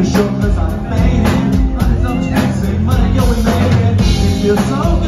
your shoulders on a man. Money's up, taxing money, yo, we made it. It feels so